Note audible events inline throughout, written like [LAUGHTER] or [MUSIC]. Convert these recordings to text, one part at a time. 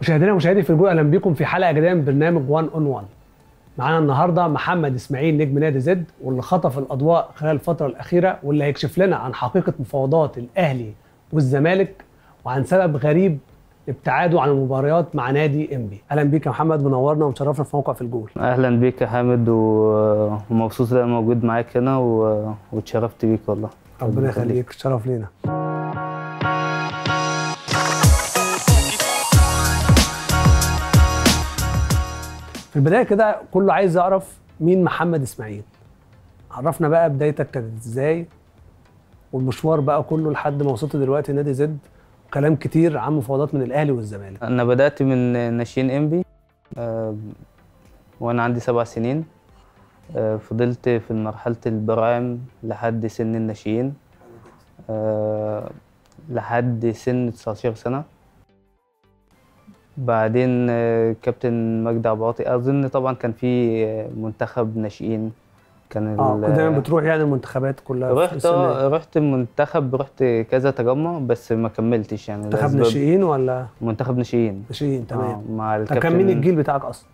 مشاهدينا ومشاهدي في الجول أهلا بكم في حلقة جديدة من برنامج 1 on 1 معانا النهارده محمد إسماعيل نجم نادي زد واللي خطف الأضواء خلال الفترة الأخيرة واللي هيكشف لنا عن حقيقة مفاوضات الأهلي والزمالك وعن سبب غريب ابتعاده عن المباريات مع نادي انبي أهلا بيك يا محمد منورنا ومشرفنا في موقع في الجول. أهلا بيك يا حامد ومبسوط إن أنا موجود معاك هنا. واتشرفت بيك والله. ربنا يخليك شرف لينا. في البداية كده كله عايز يعرف مين محمد إسماعيل. عرفنا بقى بدايتك كانت إزاي والمشوار بقى كله لحد ما وصلت دلوقتي نادي زد وكلام كتير عن مفاوضات من الأهلي والزمالك. أنا بدأت من ناشئين إنبي آه، وأنا عندي سبع سنين. آه، فضلت في مرحلة البراعم لحد سن الناشئين. آه، لحد سن 19 سنة. بعدين آه، كابتن مجدي عبد العاطي أظن طبعا كان في آه، منتخب ناشئين. كان آه كنت دايما بتروح يعني المنتخبات كلها رحت آه رحت منتخب رحت كذا تجمع بس ما كملتش يعني. منتخب ناشئين ولا؟ منتخب ناشئين. ناشئين تمام. آه، مع طب الكابتن كان مين الجيل بتاعك أصلا؟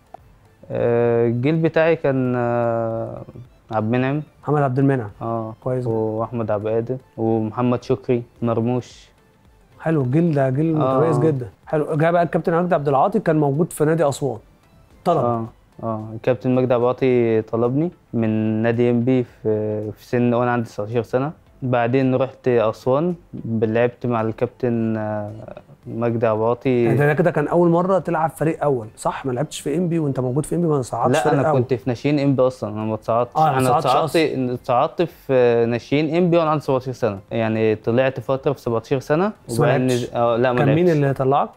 آه، الجيل بتاعي كان آه، عبد المنعم. محمد عبد المنعم. آه كويس وأحمد عبد القادر ومحمد شكري مرموش. حلو الجيل ده جيل آه. متميز جدا. حلو جه بقى الكابتن مجدي عبد العاطي كان موجود في نادي أسوان طلب. آه آه. الكابتن مجدي عبد العاطي طلبني من نادي إم بي في في سن وأنا عندي 19 سنة. بعدين رحت أسوان لعبت مع الكابتن آه، مجدي عبد العاطي يعني ده كده كان أول مرة تلعب فريق أول صح؟ ما لعبتش في إنبي وأنت موجود في إنبي ما صعدتش لا أنا كنت في ناشئين إنبي أصلا أنا ما اتصعدتش. آه، أنا اتصعدت اتصعدت في ناشئين إنبي وأنا عندي 17 سنة. يعني طلعت فترة في 17 سنة وبعدين. نز- آه لا ما كان مين. اللي طلعك؟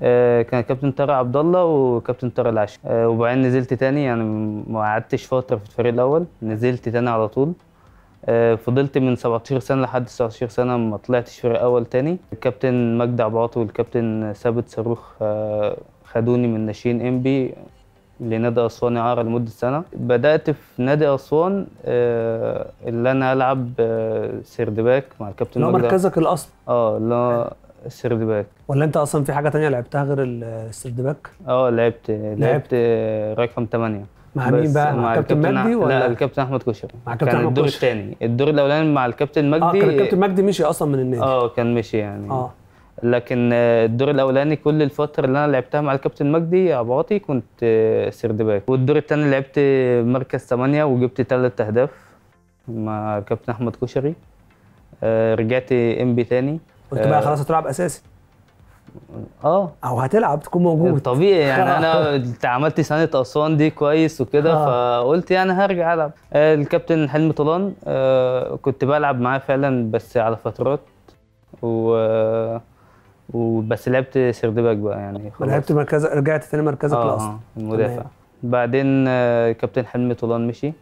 آه كان كابتن طارق عبد الله وكابتن طارق العشر آه وبعدين نزلت تاني يعني ما قعدتش فترة في الفريق الأول نزلت تاني على طول. آه فضلت من 17 سنة لحد 19 سنة ما طلعتش فريق أول تاني. الكابتن مجدي العاطي والكابتن ثابت صاروخ آه خدوني من ناشئين انبي لنادي أسوان اعاره لمدة سنة. بدأت في نادي أسوان آه اللي أنا ألعب آه سيردباك مع الكابتن اللي هو مجدي مركزك الأصل. آه اللي سيردباك. ولا أنت أصلا في حاجة تانية لعبتها غير السردباك؟ آه لعبت لعبت. آه، رقم 8 مع مين بقى؟ مع الكابتن مجدي ولا؟ لا الكابتن أحمد كشري. مع الكابتن كان الدور. الثاني الدور الأولاني مع الكابتن مجدي آه كان الكابتن مجدي مشي أصلا من النادي. آه كان مشي يعني. آه. لكن آه، الدور الأولاني كل الفترة اللي أنا لعبتها مع الكابتن مجدي عباطي كنت آه، سردباك والدور الثاني لعبت مركز 8 وجبت ثلاث أهداف مع الكابتن أحمد كشري. آه، رجعت إم بي تاني. قلت بقى آه. خلاص هتلعب أساسي. آه. أو هتلعب تكون موجود. طبيعي يعني [LAUGHS] أنا عملت سنه أسوان دي كويس وكده آه. فقلت يعني هرجع ألعب. آه، الكابتن حلمي طولان آه، كنت بلعب معاه فعلا بس على فترات و وبس لعبت سردباك بقى يعني خلاص. لعبت مركز رجعت تاني مركزك آه آه، المدافع تمام. بعدين آه، كابتن حلمي طولان مشي.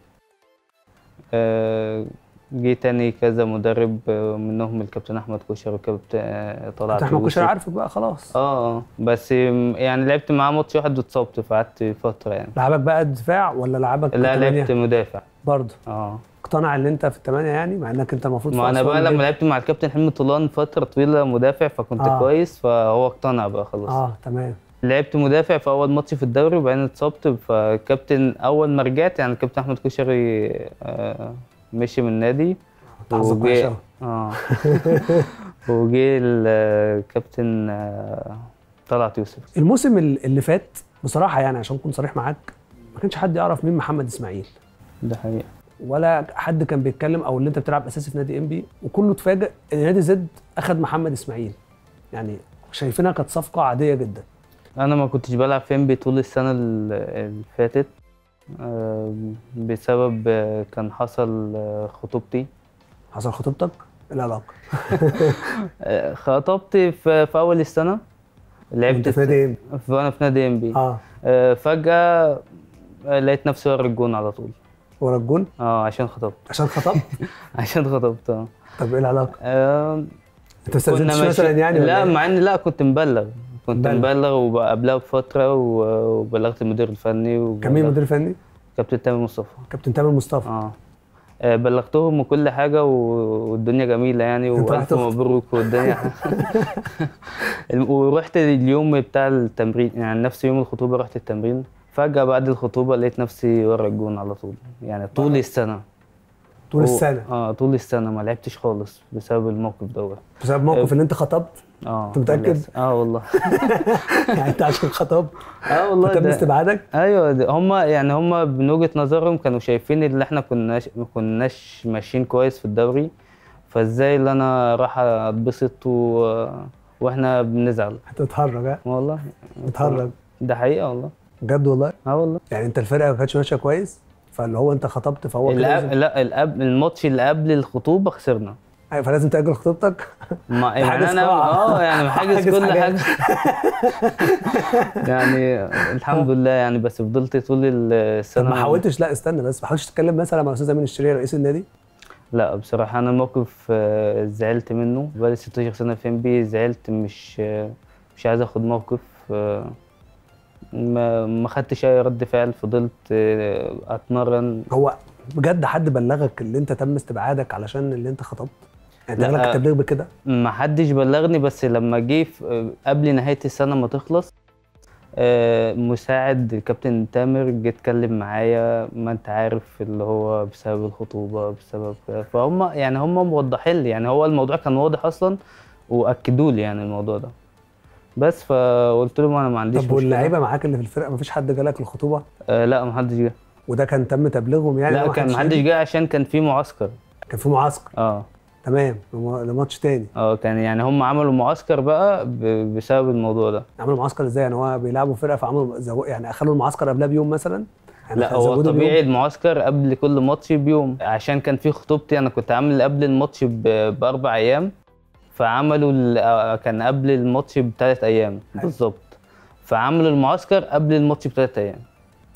آه، جه تاني كذا مدرب آه، منهم الكابتن أحمد كوشر والكابتن آه، طلعت كابتن أحمد يوسف. عارفك بقى خلاص آه آه بس يعني لعبت معاه ماتش واحد واتصبت فقعدت فترة يعني لعبك بقى دفاع ولا لعبك لا؟ لعبت مدافع برضه آه اقتنع إن أنت في الثمانيه يعني مع إنك أنت المفروض ما أنا بقى لما. لعبت مع الكابتن حلمي طولان فترة طويلة مدافع فكنت آه. كويس فهو اقتنع بقى خلاص. آه تمام لعبت مدافع في أول ماتش في الدوري وبعدين اتصبت فكابتن أول ما رجعت يعني الكابتن أحمد كشري آه مشي من النادي أوي. آه. [LAUGHS] وجه الكابتن آه طلعت يوسف. الموسم ال- اللي فات بصراحة يعني عشان أكون صريح معاك ما كانش حد يعرف مين محمد إسماعيل. ده حقيقة. ولا حد كان بيتكلم أو اللي أنت بتلعب أساسي في نادي إم بي وكله اتفاجئ إن نادي زد أخد محمد إسماعيل. يعني شايفينها كانت صفقة عادية جدا. أنا ما كنتش بلعب في انبي طول السنة ال- اللي فاتت. بسبب آه، كان حصل آه، خطوبتي. حصل خطوبتك؟ إيه العلاقة؟ [LAUGHS] آه، خطبتي في, في أول السنة. لعبت في نادي ام في وأنا في نادي انبي آه. آه، فجأة آه، لقيت نفسي ورا الجون على طول. ورا الجون؟ آه عشان خطبت عشان خطبت [LAUGHS] عشان خطبت آه. طب إيه العلاقة؟ آه، أنت ما مثلا يعني لا إيه؟ مع اني لا كنت مبلغ. كنت مبلغ. مبلغ وقبلها بفترة وبلغت المدير الفني كان مين المدير الفني؟ كابتن تامر مصطفى. كابتن تامر مصطفى. آه. آه، بلغتهم وكل حاجة و- والدنيا جميلة يعني تخطب. مبروك والدنيا. [LAUGHS] ورحت اليوم بتاع التمرين يعني نفس يوم الخطوبة رحت التمرين. فجأة بعد الخطوبة لقيت نفسي ورا الجون على طول. يعني طول السنة. طول السنة. آه طول السنة ما لعبتش خالص بسبب الموقف دوت. بسبب موقف إن أنت خطبت؟ آه متأكد؟ للأسف. آه والله. [LAUGHS] يعني أنت عشان خطبت آه والله ده- استبعادك أيوه هما يعني هما من وجهة نظرهم كانوا شايفين ان إحنا كناش ما كناش ماشيين كويس في الدوري فإزاي اللي أنا راح أتبسط و... وإحنا بنزعل. هتتهرج ها؟ والله. بتهرج ده حقيقة والله. بجد والله؟ آه والله. يعني أنت الفرقة ما كانتش ماشية كويس؟ فاللي هو أنت خطبت فهو الأب... لا الأب... الماتش اللي قبل الخطوبة خسرنا. أيوة، فلازم تأجل خطوبتك ما [LAUGHS] يعني أنا. آه يعني محجز [LAUGHS] حاجز كل. حاجة. [LAUGHS] يعني الحمد لله يعني بس فضلت طول طب السنة. ما حاولتش؟ لا استنى بس ما حاولتش تتكلم مثلا مع أستاذ أمين الشريعي رئيس النادي؟ لا بصراحة أنا موقف آه، زعلت منه. بقالي 16 سنة في ام زعلت مش آه، مش عايز آخد موقف. آه، ما ما خدتش أي رد فعل. فضلت أتمرن. هو بجد حد بلغك اللي أنت تم استبعادك علشان اللي أنت خطبت؟ يعني لا. جالك التبليغ بكده ما حدش بلغني بس لما جه قبل نهاية السنة ما تخلص آه، مساعد الكابتن تامر جه اتكلم معايا ما انت عارف اللي هو بسبب الخطوبة بسبب. فهم يعني هم موضحين لي يعني هو الموضوع كان واضح أصلا وأكدوا لي يعني الموضوع ده بس فقلت لهم أنا ما عنديش طب. واللعيبة معاك اللي في الفرقة ما فيش حد جالك الخطوبه آه لا ما حدش جه وده كان تم تبليغهم يعني لا ده كان ما حدش يجي؟ جه عشان كان في معسكر كان في معسكر آه تمام لم- لماتش تاني. آه كان يعني هم عملوا معسكر بقى بسبب الموضوع ده. عملوا معسكر إزاي؟ يعني هو بيلعبوا فرقة فعملوا زو... يعني اخلوا المعسكر قبلها بيوم مثلا؟ يعني لا هو زودوا بيوم؟ طبيعي المعسكر قبل كل ماتش بيوم. عشان كان في خطوبتي أنا كنت عامل قبل الماتش ب- بأربع أيام. فعملوا ال- كان قبل الماتش بثلاث أيام. بالظبط. فعملوا المعسكر قبل الماتش بثلاث أيام.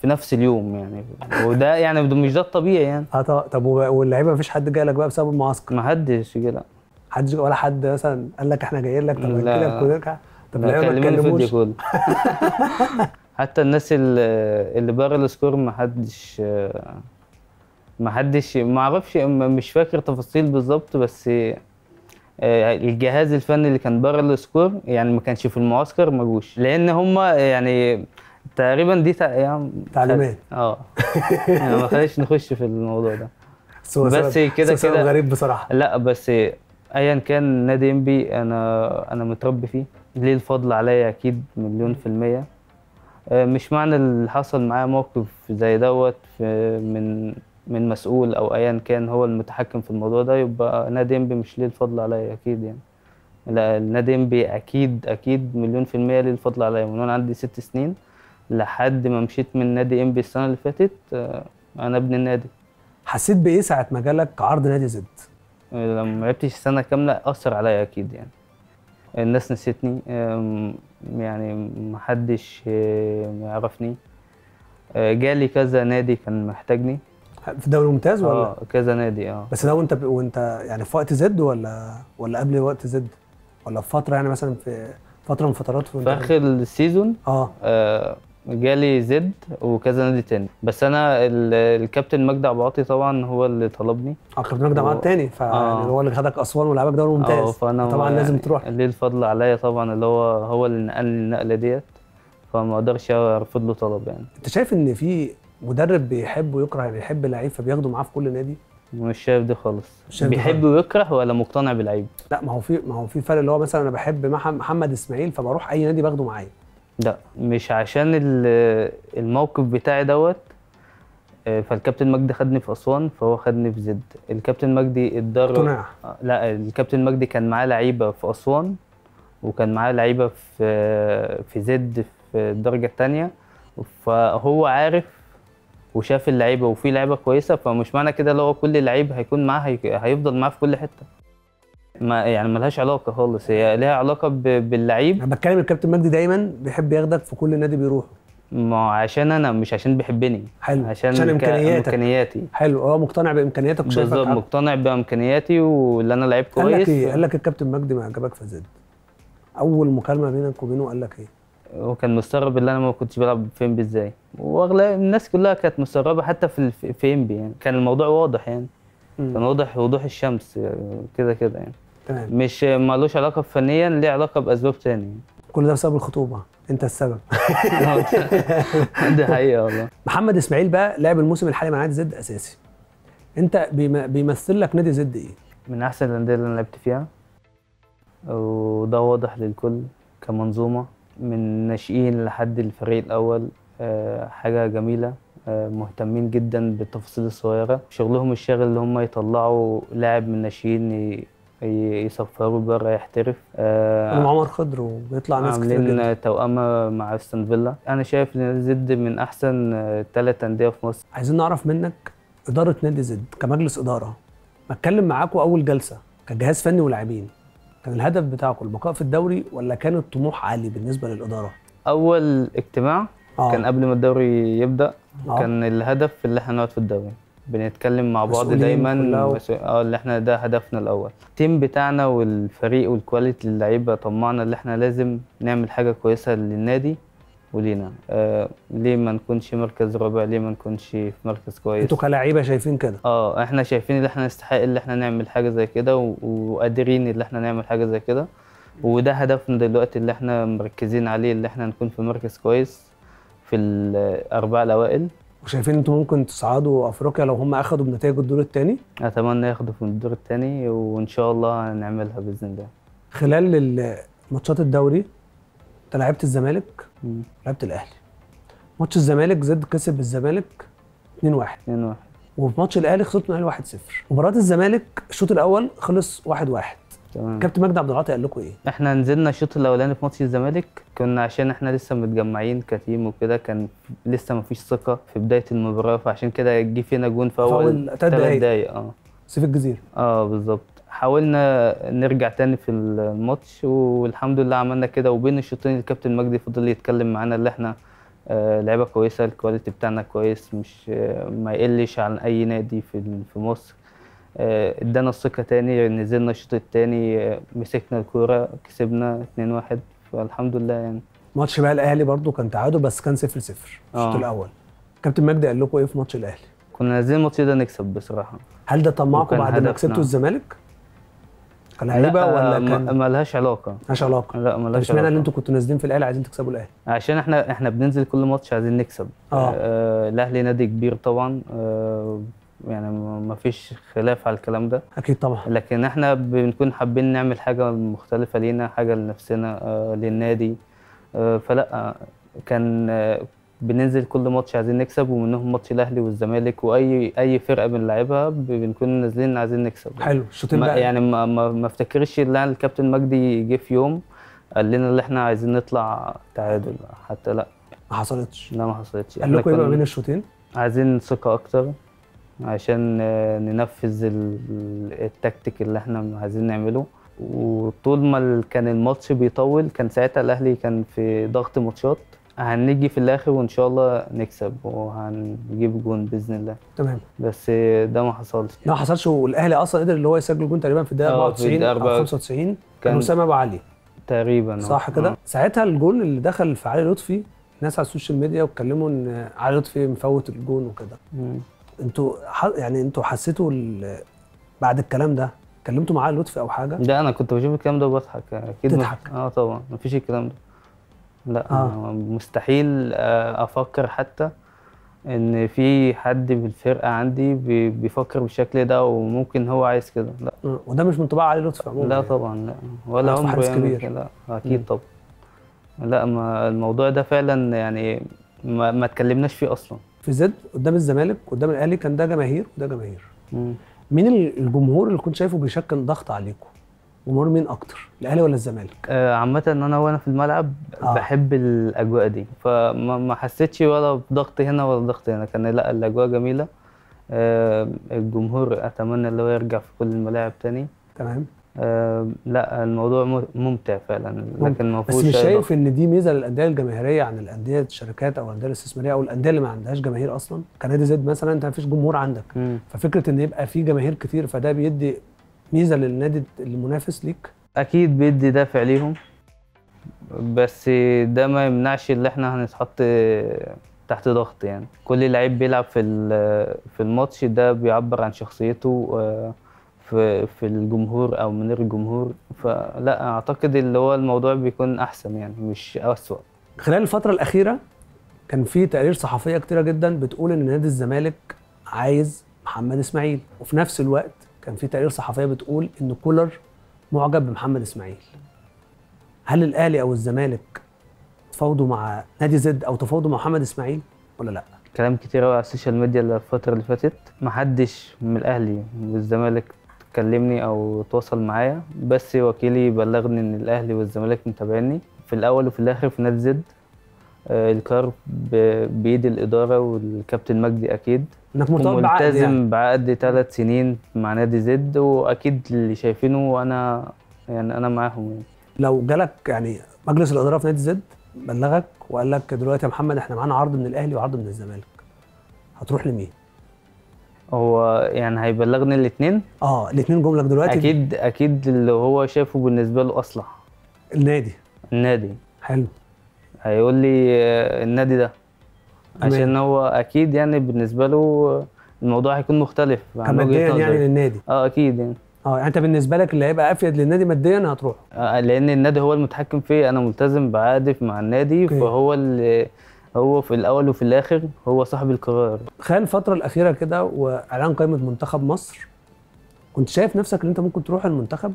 في نفس اليوم يعني. وده يعني مش ده الطبيعي يعني. آه طب واللعيبة ما فيش حد جالك بقى بسبب المعسكر؟ ما حدش يجي لا حد ولا حد مثلا قال لك إحنا جايين لك؟ طب لك ونرجع طب لا اللعيبه ما كلموني كول. [LAUGHS] حتى الناس اللي اللي بره السكور ما حدش ما حدش ما أعرفش مش فاكر تفاصيل بالظبط بس آه، الجهاز الفني اللي كان بره السكور يعني ما كانش في المعسكر ما جوش. لأن هم يعني تقريبا دي. يعني تعليمات. آه. يعني ما خليش نخش في الموضوع ده. بس كده- كده- غريب بصراحة. لا بس ايا كان نادي انبي أنا أنا متربي فيه. ليه الفضل عليا أكيد مليون في المية. آه، مش معنى اللي حصل معايا موقف زي دوت من من مسؤول أو ايا كان هو المتحكم في الموضوع ده يبقى نادي انبي مش ليه الفضل عليا أكيد يعني. لا النادي انبي أكيد أكيد مليون في المية ليه الفضل عليا. من وأنا عندي ست سنين لحد ما مشيت من نادي انبي السنة اللي فاتت آه، أنا ابن النادي. حسيت بإيه ساعة ما جالك عرض نادي زد؟ لما ما لعبتش سنة كاملة أثر عليا أكيد يعني. الناس نسيتني يعني محدش أه، يعرفني. أه، جالي كذا نادي كان محتاجني. في الدوري الممتاز ولا؟ آه كذا نادي آه. بس ده وانت وانت يعني في وقت زد ولا ولا قبل وقت زد؟ ولا في فترة يعني مثلا في فترة من فترات في آخر season؟ آه. أه، جالي زد وكذا نادي تاني. بس ال- الكابتن مجدي عبد العاطي طبعا هو اللي طلبني. آه كابتن مجدي و- تاني فيعني آه. هو اللي خدك أسوان ولعبك دوري ممتاز. فأنا طبعا يعني لازم تروح. ليه الفضل عليا طبعا اللي هو هو اللي نقلني النقلة ديت. فما أقدرش أرفض له طلب يعني. أنت شايف إن في مدرب بيحب ويكره يعني يحب لعيب فبياخده معاه في كل نادي؟ مش شايف دي خالص. شايف بيحب ويكره ولا مقتنع باللعيب؟ لا ما هو في ما هو في فرق اللي هو مثلا أنا بحب مح- محمد إسماعيل فبروح أي نادي باخده معايا. لا مش عشان ال- الموقف بتاعي دوت آه، فالكابتن مجدي خدني في أسوان فهو خدني في زد. الكابتن مجدي اتدرب اقتناع آه، لا الكابتن مجدي كان معاه لعيبة في أسوان وكان معاه لعيبة في في زد في الدرجة الثانية فهو عارف وشاف اللعيبة وفي لعيبة كويسة فمش معنى كده اللي هو كل لعيب هيكون معاه هي- هيفضل معاه في كل حتة. ما يعني ملهاش علاقة خالص. هي ليها علاقة ب- باللعيب. أنا بتكلم الكابتن مجدي دايما بيحب ياخدك في كل نادي بيروحه. ما عشان أنا مش عشان بيحبني. حلو. عشان, عشان إمكانياتك. إمكانياتي. حلو. هو مقتنع بإمكانياتك بالظبط. مقتنع بإمكانياتي واللي أنا لعيب قال لك كويس. إيه؟ قال لك الكابتن مجدي ما عجبك في زد أول مكالمة بينك وبينه قال لك إيه؟ هو كان مستغرب اللي أنا ما كنتش بلعب في إنبي إزاي. وأغلب الناس كلها كانت مستغربة حتى في في إنبي يعني. كان الموضوع واضح يعني. كان واضح وضوح الشمس آه، كده كده يعني. تمام. مش مالوش علاقة فنيا ليه علاقة بأسباب تانية. كل ده بسبب الخطوبة. انت السبب. [LAUGHS] دي حقيقة والله. محمد إسماعيل بقى لعب الموسم الحالي مع نادي زد أساسي. انت بيم- بيمثل لك نادي زد إيه؟ من أحسن الأندية اللي أنا لعبت فيها. وده واضح للكل كمنظومة من ناشئين لحد الفريق الأول آه، حاجة جميلة. مهتمين جدا بالتفاصيل الصغيرة. شغلهم الشاغل اللي هم يطلعوا لاعب من الناشئين ي- ي- يسفروه بره يحترف. آه، عمر خضر وبيطلع ناس كتير جدا. عاملين توأمة مع أستون فيلا. أنا شايف إن زد من أحسن ثلاث أندية في مصر. عايزين نعرف منك إدارة نادي زد كمجلس إدارة. بتكلم معاكم أول جلسة كجهاز فني ولاعبين. كان الهدف بتاعكم البقاء في الدوري ولا كان الطموح عالي بالنسبة للإدارة؟ أول اجتماع آه. كان قبل ما الدوري يبدأ آه. كان الهدف اللي إحنا نقعد في الدوري. بنتكلم مع بعض دايما آه اللي إحنا ده هدفنا الأول. team بتاعنا والفريق وال quality اللعيبة طمعنا اللي إحنا لازم نعمل حاجة كويسة للنادي ولينا. آه ليه ما نكونش مركز رابع؟ ليه ما نكونش في مركز كويس؟ أنتوا كلاعيبة شايفين كده؟ آه إحنا شايفين ان إحنا نستحق اللي إحنا نعمل حاجة زي كده و- وقادرين اللي إحنا نعمل حاجة زي كده. وده هدفنا دلوقتي اللي إحنا مركزين عليه اللي إحنا نكون في مركز كويس. في الاربعه الاوائل وشايفين أنتوا ممكن تصعدوا أفريقيا لو هم أخدوا بنتائج الدور الثاني أتمنى ياخدوا في الدور الثاني وإن شاء الله هنعملها بإذن الله. خلال ال- ماتشات الدوري انت لعبت الزمالك. لعبت الأهلي. ماتش الزمالك زد كسب الزمالك 2-1 2 1 وفي ماتش الأهلي خسرت من الاهلي 1-0 مباراة الزمالك الشوط الأول خلص 1-1 تمام. كابتن مجدي عبد العاطي قال لكم إيه؟ إحنا نزلنا الشوط الأولاني في ماتش الزمالك كنا عشان إحنا لسه متجمعين كتيم وكده كان لسه مفيش ثقة في بداية المباراة فعشان كده جه فينا جون في أول تلات ثلاث دقايق. دقايق آه. سيف الجزيرة. آه بالظبط. حاولنا نرجع تاني في الماتش والحمد لله عملنا كده وبين الشوطين الكابتن مجدي فضل يتكلم معانا اللي إحنا آه لعيبة كويسة ال quality بتاعنا كويس مش آه ما يقلش عن أي نادي في في مصر. ادانا الثقة تاني نزلنا الشوط التاني آه، مسكنا الكورة كسبنا 2-1 فالحمد لله يعني. ماتش بقى الأهلي برضو كان تعادل بس كان 0-0 الشوط آه. الأول. كابتن مجدي قال لكم إيه في ماتش الأهلي؟ كنا نازلين الماتش ده نكسب بصراحة. هل ده طمعكم بعد ما. كسبتوا الزمالك؟ كلاعيبه لا، ولا كان ملهاش علاقة. مالهاش علاقة. لا طب ملهاش اشمعنى ان علاقه أنتوا كنتوا نازلين في الأهلي عايزين تكسبوا الأهلي؟ عشان إحنا إحنا بننزل كل ماتش عايزين نكسب. آه. آه الأهلي نادي كبير طبعا. آه يعني ما فيش خلاف على الكلام ده. أكيد طبعا. لكن إحنا بنكون حابين نعمل حاجة مختلفة لينا حاجة لنفسنا آه للنادي. آه فلا آه، كان آه بننزل كل ماتش عايزين نكسب ومنهم ماتش الأهلي والزمالك وأي أي فرقة بنلعبها بنكون نازلين عايزين نكسب. حلو. الشوطين بقى؟ يعني ما ما, ما افتكرش إن الكابتن مجدي جه في يوم قال لنا اللي إحنا عايزين نطلع تعادل. حتى لا. ما حصلتش. لا ما حصلتش. قال لكم إيه بقى بين الشوطين؟ عايزين ثقة أكتر. عشان آه، ننفذ ال- التكتيك اللي إحنا عايزين نعمله وطول ما كان الماتش بيطول كان ساعتها الأهلي كان في ضغط ماتشات هنيجي في الآخر وإن شاء الله نكسب وهنجيب جون بإذن الله تمام بس آه، ده ما حصلش ما حصلش والأهلي أصلا قدر اللي هو يسجل جون تقريبا في الدقيقة آه، في 94 الدقيقة أو 94. 95 كان أسامة أبو علي تقريبا آه. صح كده آه. ساعتها الجول اللي دخل في علي لطفي ناس على ال social media واتكلموا إن علي لطفي مفوت الجون وكده. أنتوا ح... يعني أنتوا حسيتوا ال... بعد الكلام ده كلمتوا مع علي لطفي أو حاجة ده أنا كنت بشوف الكلام ده وبضحك أكيد ما- تضحك. آه طبعا مفيش الكلام ده لا آه. مستحيل آه، أفكر حتى إن في حد في الفرقة عندي بي- بيفكر بالشكل ده وممكن هو عايز كده لا آه، وده مش من طباع علي لطفي عموما لا يعني. طبعا لا ولا عمره يعمل كبير. لا. أكيد طبعا لا ما الموضوع ده فعلا يعني ما, ما اتكلمناش فيه أصلا في زد قدام الزمالك قدام الأهلي كان ده جماهير وده جماهير. مم. مين ال- الجمهور اللي كنت شايفه بيشكل ضغط عليكم؟ جمهور مين أكتر؟ الأهلي ولا الزمالك؟ آه، عامة إن أنا وأنا في الملعب آه. بحب الأجواء دي. فما ما حسيتش ولا بضغط هنا ولا ضغط هنا. كان لا الأجواء جميلة. آه، الجمهور أتمنى اللي هو يرجع في كل الملاعب تاني. تمام. آه، لا الموضوع ممتع فعلا لكن ما بس مش شايف. إن دي ميزة للأندية الجماهيرية عن الأندية الشركات أو الأندية الاستثمارية أو الأندية اللي ما عندهاش جماهير أصلا؟ كنادي زد مثلا أنت ما فيش جمهور عندك. مم. ففكرة إن يبقى في جماهير كتير فده بيدي ميزة للنادي المنافس ليك؟ أكيد بيدي دافع ليهم بس ده ما يمنعش اللي إحنا هنتحط تحت ضغط يعني. كل لعيب بيلعب في في الماتش ده بيعبر عن شخصيته آه، في في الجمهور أو من غير الجمهور فلا أعتقد اللي هو الموضوع بيكون أحسن يعني مش أسوأ خلال الفترة الأخيرة كان في تقارير صحفية كتيرة جدا بتقول إن نادي الزمالك عايز محمد إسماعيل وفي نفس الوقت كان في تقارير صحفية بتقول إن كولر معجب بمحمد إسماعيل هل الأهلي أو الزمالك تفاوضوا مع نادي زد أو تفاوضوا مع محمد إسماعيل ولا لأ؟ كلام كتير قوي على ال social media الفترة اللي فاتت محدش من الأهلي والزمالك كلمني أو تواصل معايا بس وكيلي بلغني إن الأهلي والزمالك متابعيني في الأول وفي الآخر في نادي زد آه، القرار ب- بإيد الإدارة والكابتن مجدي أكيد إنك مرتبط بعقد وملتزم يعني بعقد ثلاث سنين مع نادي زد وأكيد اللي شايفينه أنا يعني أنا معاهم يعني. لو جالك يعني مجلس الإدارة في نادي زد بلغك وقال لك دلوقتي يا محمد إحنا معانا عرض من الأهلي وعرض من الزمالك هتروح لمين؟ هو يعني هيبلغني الاتنين؟ آه الاثنين جم لك دلوقتي؟ أكيد أكيد اللي هو شايفه بالنسبة له أصلح النادي. النادي. حلو. هيقول لي آه، النادي ده. عشان هو أكيد يعني بالنسبة له الموضوع هيكون مختلف كماديا يعني. للنادي. آه أكيد يعني. آه يعني أنت بالنسبة لك اللي هيبقى أفيد للنادي ماديا هتروح. آه، لأن النادي هو المتحكم فيه. أنا ملتزم بعقد مع النادي أوكي. فهو اللي هو في الأول وفي الآخر هو صاحب القرار. خلال الفترة الأخيرة كده وإعلان قائمة منتخب مصر. كنت شايف نفسك إن أنت ممكن تروح المنتخب؟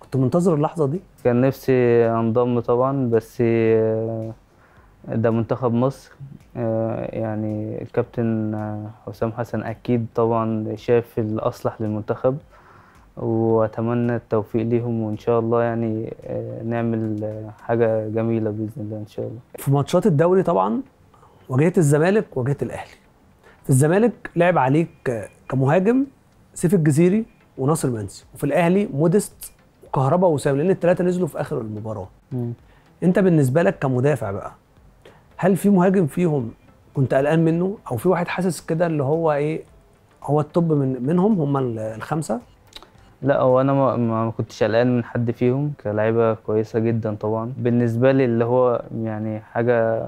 كنت منتظر اللحظة دي؟ كان نفسي انضم طبعا بس آه، ده منتخب مصر. آه، يعني الكابتن آه، حسام حسن أكيد طبعا شايف الأصلح للمنتخب. وأتمنى التوفيق ليهم وإن شاء الله يعني آه، نعمل آه، حاجة جميلة بإذن الله إن شاء الله. في ماتشات الدوري طبعا واجهت الزمالك واجهت الأهلي. في الزمالك لعب عليك ك- كمهاجم سيف الجزيري وناصر منسي. وفي الأهلي مودست وكهربا وسام لأن الثلاثه نزلوا في آخر المباراة. أنت بالنسبة لك كمدافع بقى هل في مهاجم فيهم كنت قلقان منه؟ أو في واحد حاسس كده اللي هو إيه هو الطب من منهم هم ال- الخمسة؟ لا هو أنا ما, ما كنتش قلقان من حد فيهم كلاعيبة كويسة جدا طبعا. بالنسبة لي اللي هو يعني حاجة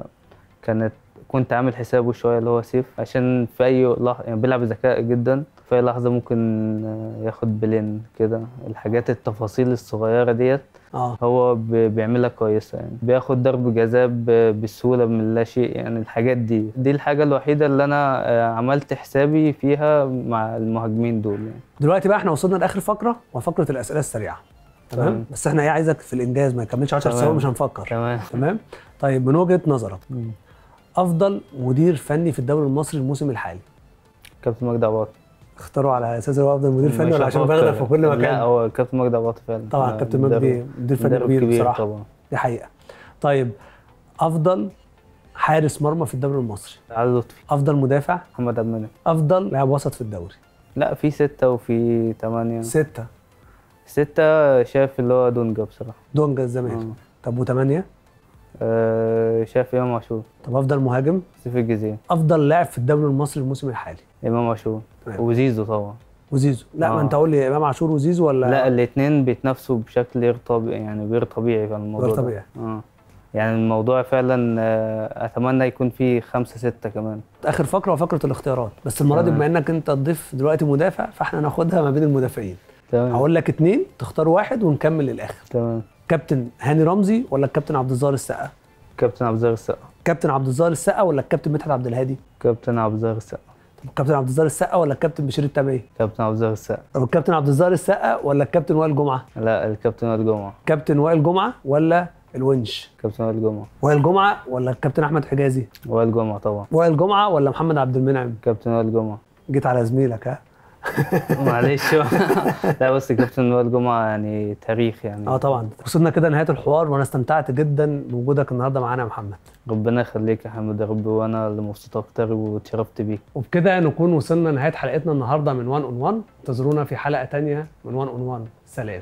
كانت كنت عامل حسابه شوية اللي هو سيف عشان في أي لحظه يعني بيلعب بذكاء جدا في أي لحظة ممكن آه، ياخد بلين كده. الحاجات التفاصيل الصغيرة ديت آه. هو بي- بيعملها كويسة يعني. بياخد ضرب جزاء بسهولة من لا شيء يعني. الحاجات دي دي الحاجة الوحيدة اللي أنا آه، عملت حسابي فيها مع المهاجمين دول يعني. دلوقتي بقى إحنا وصلنا لآخر فقرة وفقرة الأسئلة السريعة. تمام؟ تمام. بس إحنا إيه عايزك في الإنجاز ما يكملش 10 تمام. ثواني مش هنفكر. تمام. تمام؟ طيب من وجهة نظرك مم. أفضل مدير فني في الدوري المصري الموسم الحالي؟ كابتن مجدي عباط اختاروا على أساس هو أفضل مدير فني ولا عشان. باخدك في كل لا مكان؟ هو كابتن مجدي عباط فعلا. طبعا كابتن مجدي مدير فني كبير, بصراحة. طبعا. دي حقيقة. طيب أفضل حارس مرمى في الدوري المصري. علي لطفي أفضل مدافع. محمد عبد المنعم. أفضل لاعب وسط في الدوري. لا في ستة وفي ثمانية ستة. ستة شايف اللي هو دونجا بصراحة. دونجا الزمالك. آه. طب وثمانية آه، شايف إمام عاشور. طب أفضل مهاجم؟ سيف الجزيرة أفضل لاعب في الدوري المصري الموسم الحالي. إمام عاشور. وزيزو طبعا. وزيزو. لا ما آه. أنت قول لي إمام عاشور وزيزو ولا؟ لا الاتنين بيتنافسوا بشكل غير طبيعي يعني غير طبيعي في الموضوع غير ده. طبيعي. آه. يعني الموضوع فعلا آه، أتمنى يكون فيه خمسة ستة كمان. آخر فقرة وفقرة الاختيارات. بس المرة دي. بما إنك أنت تضيف دلوقتي مدافع فإحنا ناخدها ما بين المدافعين. تمام. هقول لك اتنين تختار واحد ونكمل للآخر. تمام. كابتن هاني رمزي ولا الكابتن عبد الظاهر السقا؟ كابتن عبد الظاهر السقا. كابتن عبد الظاهر السقا ولا الكابتن مدحت عبد الهادي؟ كابتن عبد الظاهر السقا. طب الكابتن عبد الظاهر السقا ولا الكابتن بشير التبعي كابتن عبد الظاهر السقا. طب الكابتن عبد الظاهر السقا ولا الكابتن وائل جمعة؟ لا الكابتن وائل جمعة. كابتن وائل جمعة ولا الونش؟ كابتن وائل جمعة. وائل جمعة ولا الكابتن أحمد حجازي؟ وائل جمعة طبعا. وائل جمعة ولا محمد عبد المنعم؟ كابتن وائل جمعة. جيت على زميلك ها؟ [LAUGHS] معلش. [LAUGHS] لا بس كابتن وائل جمعة يعني تاريخ يعني. آه طبعا. وصلنا كده نهاية الحوار وأنا استمتعت جدا بوجودك النهارده معانا يا محمد. ربنا يخليك يا حمد يا رب وأنا اللي مبسوط أكتر واتشرفت بيك. وبكده نكون وصلنا نهاية حلقتنا النهارده من 1 أون 1 انتظرونا في حلقة تانية من 1 أون 1 سلام.